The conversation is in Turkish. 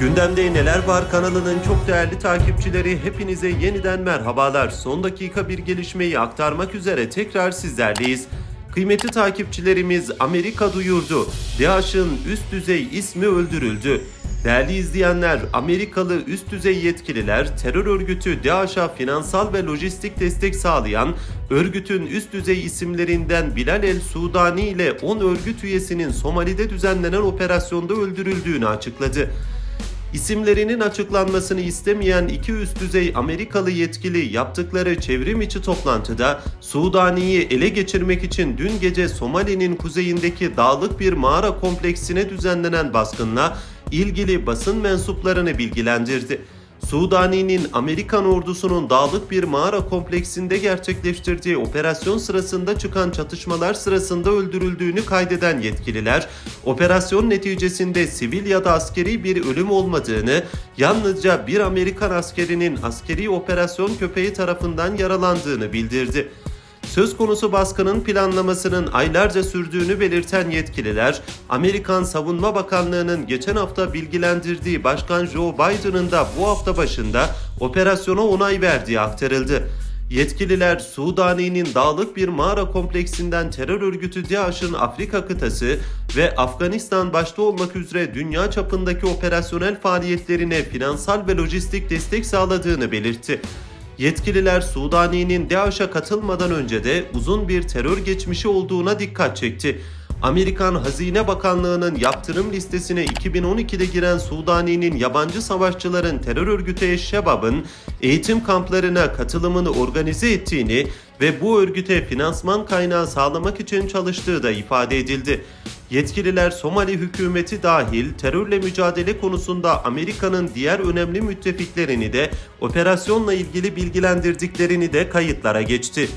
Gündemde Neler Var kanalının çok değerli takipçileri hepinize yeniden merhabalar. Son dakika bir gelişmeyi aktarmak üzere tekrar sizlerleyiz. Kıymetli takipçilerimiz Amerika duyurdu. DAEŞ'ın üst düzey ismi öldürüldü. Değerli izleyenler, Amerikalı üst düzey yetkililer terör örgütü DAEŞ'a finansal ve lojistik destek sağlayan örgütün üst düzey isimlerinden Bilal el Sudani ile 10 örgüt üyesinin Somali'de düzenlenen operasyonda öldürüldüğünü açıkladı. İsimlerinin açıklanmasını istemeyen iki üst düzey Amerikalı yetkili yaptıkları çevrim içi toplantıda Sudani'yi ele geçirmek için dün gece Somali'nin kuzeyindeki dağlık bir mağara kompleksine düzenlenen baskınla ilgili basın mensuplarını bilgilendirdi. Sudani'nin Amerikan ordusunun dağlık bir mağara kompleksinde gerçekleştirdiği operasyon sırasında çıkan çatışmalar sırasında öldürüldüğünü kaydeden yetkililer, operasyon neticesinde sivil ya da askeri bir ölüm olmadığını, yalnızca bir Amerikan askerinin askeri operasyon köpeği tarafından yaralandığını bildirdi. Söz konusu baskının planlamasının aylarca sürdüğünü belirten yetkililer, Amerikan Savunma Bakanlığı'nın geçen hafta bilgilendirdiği Başkan Joe Biden'ın da bu hafta başında operasyona onay verdiği aktarıldı. Yetkililer Sudani'nin dağlık bir mağara kompleksinden terör örgütü DAEŞ'ın Afrika kıtası ve Afganistan başta olmak üzere dünya çapındaki operasyonel faaliyetlerine finansal ve lojistik destek sağladığını belirtti. Yetkililer Sudani'nin DAEŞ'e katılmadan önce de uzun bir terör geçmişi olduğuna dikkat çekti. Amerikan Hazine Bakanlığı'nın yaptırım listesine 2012'de giren Sudani'nin yabancı savaşçıların terör örgütü Eşşebab'ın eğitim kamplarına katılımını organize ettiğini ve bu örgüte finansman kaynağı sağlamak için çalıştığı da ifade edildi. Yetkililer Somali hükümeti dahil terörle mücadele konusunda Amerika'nın diğer önemli müttefiklerini de operasyonla ilgili bilgilendirdiklerini de kayıtlara geçti.